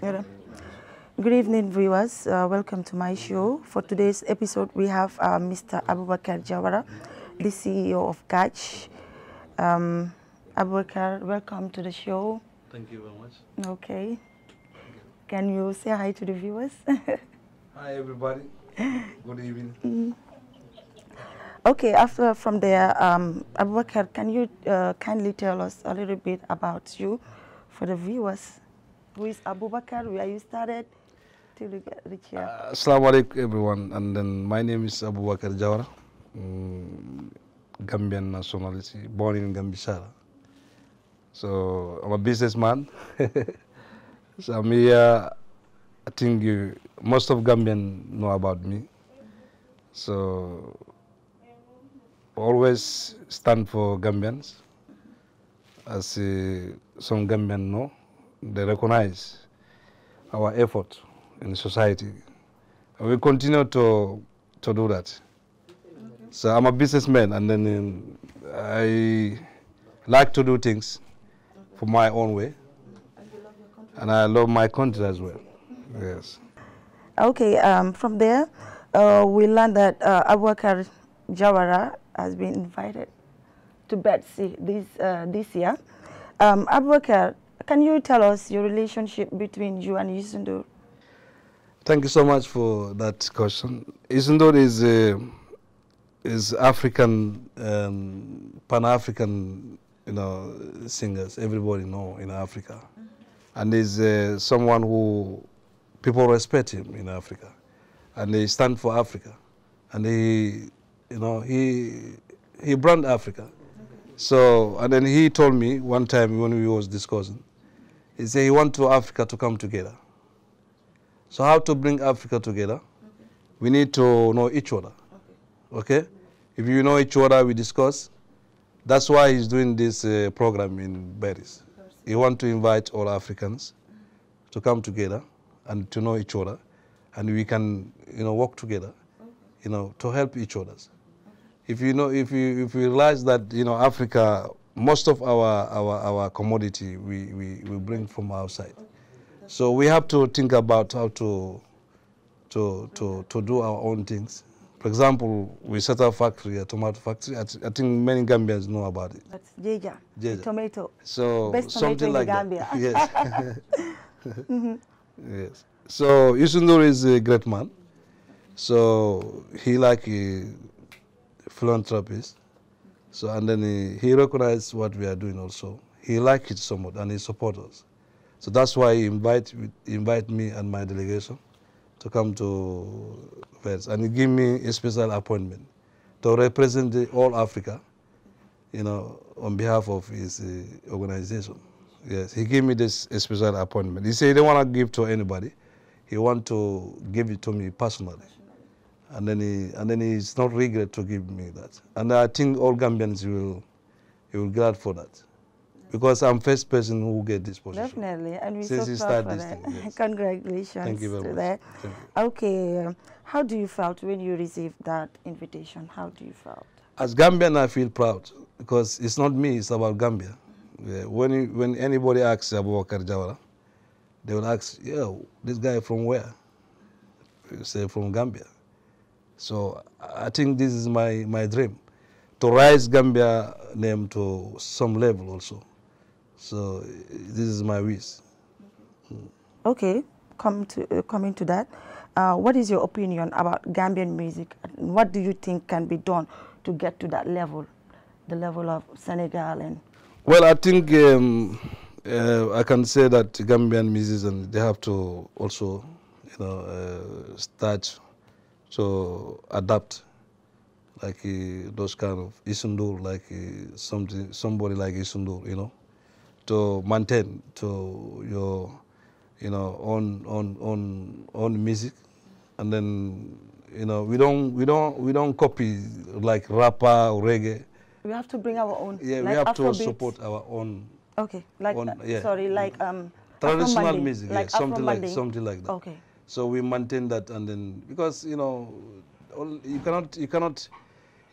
Good evening, viewers. Uh, welcome to my show. For today's episode, we have uh, Mr. Abubacarr Jawara, the CEO of Catch. Um, Abubacarr, welcome to the show. Thank you very much. Okay. Can you say hi to the viewers? Hi, everybody. Good evening. okay, after from there, um, Abubacarr, can you uh, kindly tell us a little bit about you for the viewers? Who is Abubacarr? Where you started till you get reach here? Uh, Assalamu alaikum, everyone. And then my name is Abubacarr Jawara, mm, Gambian nationality, born in Gambisara. So I'm a businessman. so I'm here. I think you, most of Gambian know about me. So always stand for Gambians. As uh, some Gambian know, they recognize our effort in society. And we continue to, to do that. So I'm a businessman and then um, I like to do things for my own way. And I love my country as well. Yes. Okay, um, from there, uh, we learned that uh, Abubacarr Jawara has been invited to Bercy this, uh, this year. Um, Abubacarr, can you tell us your relationship between you and Youssou N'Dour? Thank you so much for that question. Youssou N'Dour is uh, is African, um, Pan-African, you know, singers. Everybody know in Africa, and is uh, someone who people respect him in Africa, and they stand for Africa, and he, you know, he he brand Africa. So and then he told me one time when we was discussing, he said he wants to Africa to come together. So how to bring Africa together? We need to know each other. Okay. If you know each other, we discuss. That's why he's doing this uh, program in Paris. He wants to invite all Africans to come together and to know each other, and we can, you know, work together, you know, to help each other. If you know, if you if you realize that you know Africa, most of our our our commodity we we, we bring from outside. So we have to think about how to, to, to, to do our own things. For example, we set up a factory, a tomato factory. I, I think many Gambians know about it. That's Jeja, Jeja. tomato. So Best tomato something in like Gambia. that. Yes. Mm-hmm. yes. So Youssou N'Dour is a great man. So he like a philanthropist. So and then he, he recognized what we are doing also. He like it somewhat and he support us. So that's why he invite invite me and my delegation to come to Vets and he give me a special appointment to represent the, all Africa, you know, on behalf of his uh, organization. Yes, he gave me this special appointment. He said he didn't want to give to anybody. He want to give it to me personally. And then he and then he's not regret to give me that. And I think all Gambians will will glad for that. Because I'm first person who get this position. Definitely, and we're Since so proud for this that. thing, yes. Congratulations Thank you very to much. that. Thank you. Okay, um, how do you felt when you received that invitation? How do you felt? As Gambian, I feel proud because it's not me, it's about Gambia. Yeah, when, you, when anybody asks Abubacarr Jawara, they will ask, yo, this guy from where? You say, from Gambia. So I think this is my, my dream, to rise Gambia name to some level also. So this is my wish. Okay, come to uh, coming to that. Uh, what is your opinion about Gambian music? What do you think can be done to get to that level, the level of Senegal and Well, I think um, uh, I can say that Gambian musicians they have to also, you know, uh, start to adapt, like uh, those kind of Youssou N'Dour, like uh, something, somebody like Youssou N'Dour, you know, to maintain to your, you know, own own own own music, and then you know we don't we don't we don't copy like rapper or reggae. we have to bring our own? Yeah, like we have to support our own Okay, like uh, yeah. sorry, like um traditional music, like yeah, something like something like that. Okay, So we maintain that, and then because you know, all, you cannot you cannot,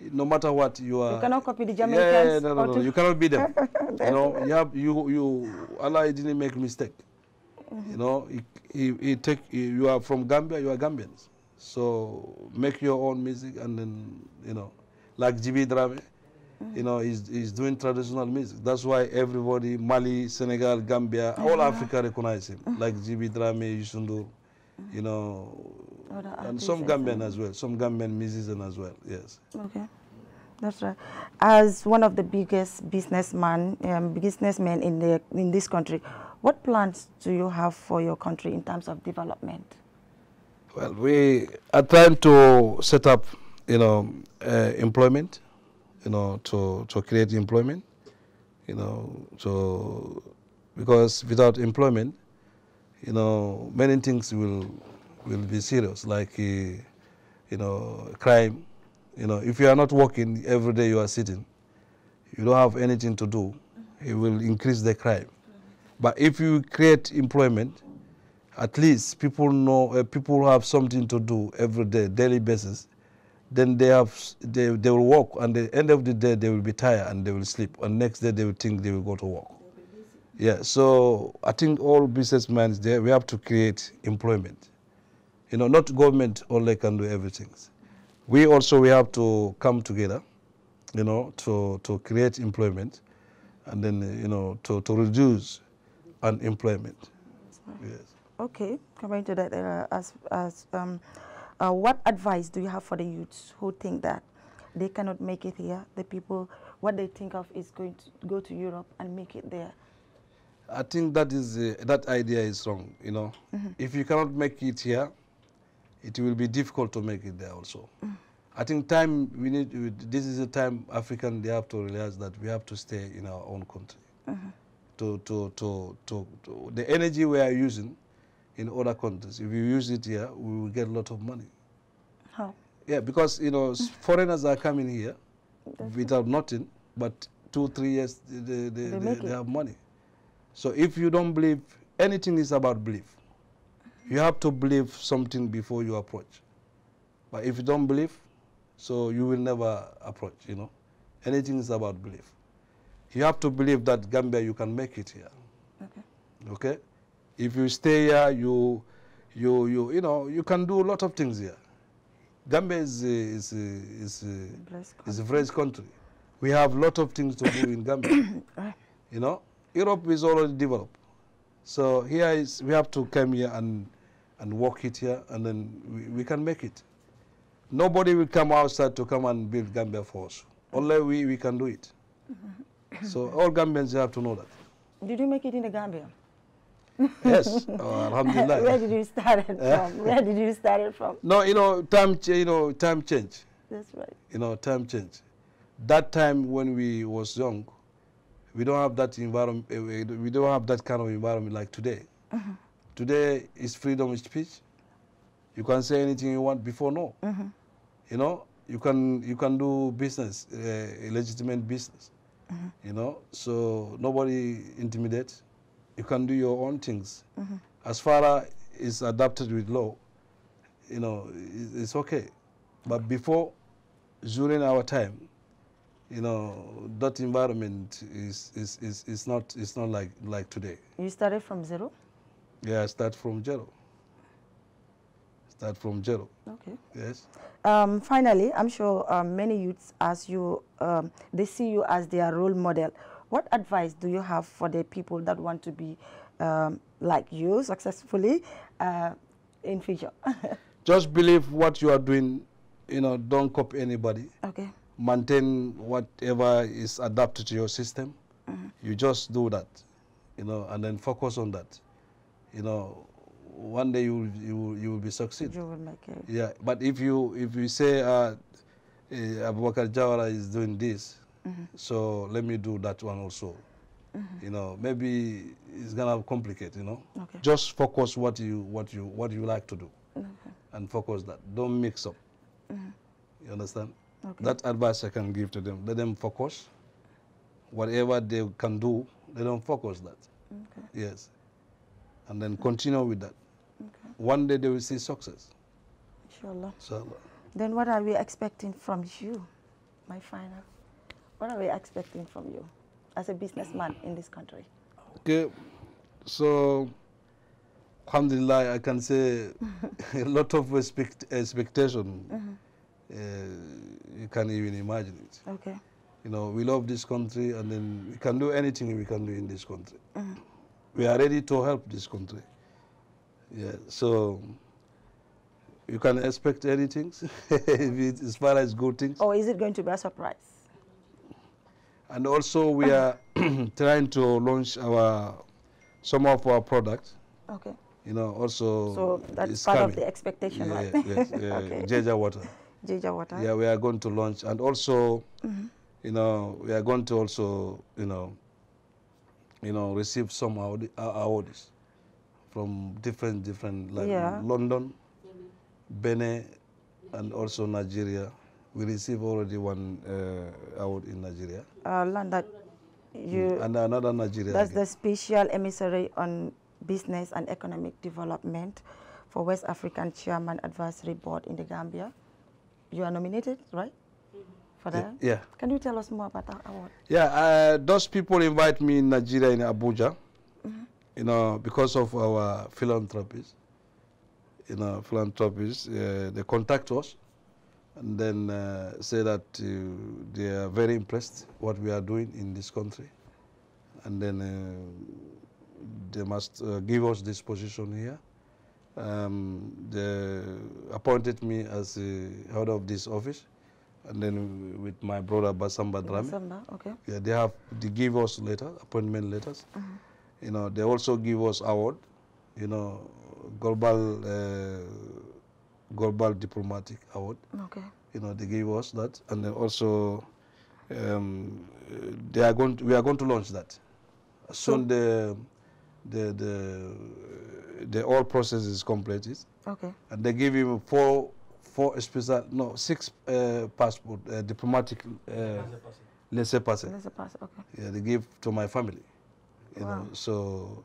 no matter what you are. you cannot copy the Jamaicans. Yeah, Jamaicans. no, no, or no, you cannot be them. you know, you have you you Allah didn't make mistake. You know, he, he, he take you are from Gambia, you are Gambians. So make your own music and then you know, like Gibbi Drammeh, you know, he's, he's doing traditional music. That's why everybody, Mali, Senegal, Gambia, all Africa recognize him. Like Gibbi Drammeh, Yusundu, you know, and some Gambian as well, some Gambian musicians as well. Yes. Okay, that's right. As one of the biggest businessman, um, businessmen in the in this country, what plans do you have for your country in terms of development? Well, we are trying to set up, you know, uh, employment, you know, to, to create employment, you know, so because without employment, you know, many things will will be serious, like, uh, you know, crime. You know, if you are not working every day, you are sitting, you don't have anything to do, it will increase the crime. But if you create employment, at least people know uh, people have something to do every day, daily basis. Then they have they, they will work, and at the end of the day they will be tired and they will sleep, and next day they will think they will go to work. Yeah, so I think all businessmen there we have to create employment. You know, not government only can do everything. We also we have to come together, you know, to to create employment, and then you know to to reduce unemployment. Yes. Okay, coming to that, uh, as, as um, uh, what advice do you have for the youths who think that they cannot make it here? The people, what they think of is going to go to Europe and make it there. I think that is uh, that idea is wrong. You know, mm-hmm. if you cannot make it here, it will be difficult to make it there also. Mm-hmm. I think time we need. This is a time African they have to realize that we have to stay in our own country. Uh-huh. To, to, to, to, to the energy we are using in other countries, if you use it here, we will get a lot of money. How? Yeah, because you know s- mm-hmm. foreigners are coming here without nothing, but two three years they, they, They they, they have money. So if you don't believe, anything is about belief. You have to believe something before you approach. But if you don't believe, so you will never approach. You know, anything is about belief. You have to believe that Gambia you can make it here. Okay. Okay, if you stay here, you, you, you, you know, you can do a lot of things here. Gambia is a, is a, is a, is a fresh country. We have a lot of things to do in Gambia. you know, Europe is already developed. So here is we have to come here and and work it here, and then we, we can make it. Nobody will come outside to come and build Gambia for us. Only we, we can do it. so all Gambians have to know that. Did you make it in the Gambia? Yes, oh, Alhamdulillah. Where did you start it from? Where did you start it from? No, you know, time, ch- you know, time change. That's right. You know, time change. That time when we was young, we don't have that environment. eh, We don't have that kind of environment like today. Today is freedom of speech. You can say anything you want. Before no, you know, you can you can do business, uh, legitimate business. You know, so nobody intimidates. You can do your own things. As far as it's adapted with law, you know, it's okay. But before, during our time, you know, that environment is, is, is, is not is not like like today. You started from zero? Yeah, start from zero. Start from zero. Okay. Yes. Um, finally, I'm sure um, many youths, as you, um, they see you as their role model. What advice do you have for the people that want to be um, like you successfully uh, in future? Just believe what you are doing. You know, don't copy anybody. okay. Maintain whatever is adapted to your system. You just do that. You know, and then focus on that. You know, one day you will, you will, you will be succeed. You will make it. Yeah, but if you if you say uh, uh, Abubacarr Jawara is doing this, so let me do that one also. You know, maybe it's gonna complicate. You know, Okay. just focus what you what you what you like to do, and focus that. Don't mix up. You understand? Okay. That advice I can give to them. Let them focus. Whatever they can do, let them focus that. Okay. Yes, and then continue with that. Okay. One day they will see success. Inshallah. Inshallah. Then what are we expecting from you, my final? What are we expecting from you as a businessman in this country? Okay, so Alhamdulillah, I can say a lot of expect, expectation. Uh, Uh, you can't even imagine it. Okay. You know, we love this country and then we can do anything we can do in this country. Mm-hmm. We are ready to help this country. Yeah, so you can expect anything it, as far as good things. Or is it going to be a surprise? And also we are trying to launch our some of our products. Okay. You know, also So that's part of the expectation, yeah, right? Yes, yeah, okay. Jeja water. Yeah, we are going to launch, and also, you know, we are going to also, you know, you know, receive some award- uh, awards from different, different, like Yeah. London, Benin, and also Nigeria. We received already one uh, award in Nigeria, Uh, land that you and another Nigeria. That's again. the Special Emissary on Business and Economic Development for West African Chairman Advisory Board in the Gambia. You are nominated, right? For that? yeah. Can you tell us more about that award? Yeah, uh, those people invite me in Nigeria in Abuja, you know, because of our philanthropies. You know, philanthropies, uh, they contact us and then uh, say that uh, they are very impressed what we are doing in this country. And then uh, they must uh, give us this position here. Um, they appointed me as the head of this office, and then with my brother Basamba Drame. December, okay. Yeah, they have they give us letter, appointment letters. You know, they also give us award. You know, global uh, global diplomatic award. Okay. You know, they give us that, and then also um, they are going. To, we are going to launch that soon the the the the all process is completed, Okay. and they give him four four special no six uh, passport uh, diplomatic uh, laissez-passer. Let's pass. Okay. Yeah, they give to my family. You Wow. know, so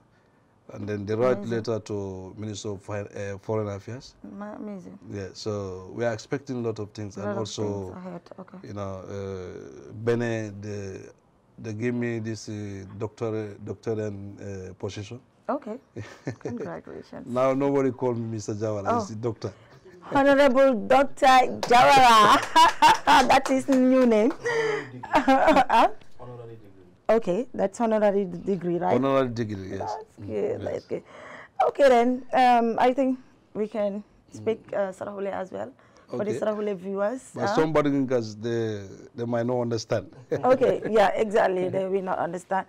and then they write Amazing. letter to Minister of uh, Foreign Affairs. Amazing. Yeah, so we are expecting a lot of things, A and also things. Okay. you know, uh, Benin they they give me this uh, doctor doctorate uh, position. Okay. Congratulations. Now nobody call me Mr. Jawala, Oh. it's the doctor. Honorable Dr. Jawara. That's his new name. Huh? honorary degree. okay, that's honorary degree, right? Honorary degree, yes. That's Mm, good. yes. That's good. Okay then, um, I think we can speak uh, Sarahule as well for the Okay. Viewers. But ah? huh? some Badingas, they they might not understand. okay, yeah, exactly. They will not understand.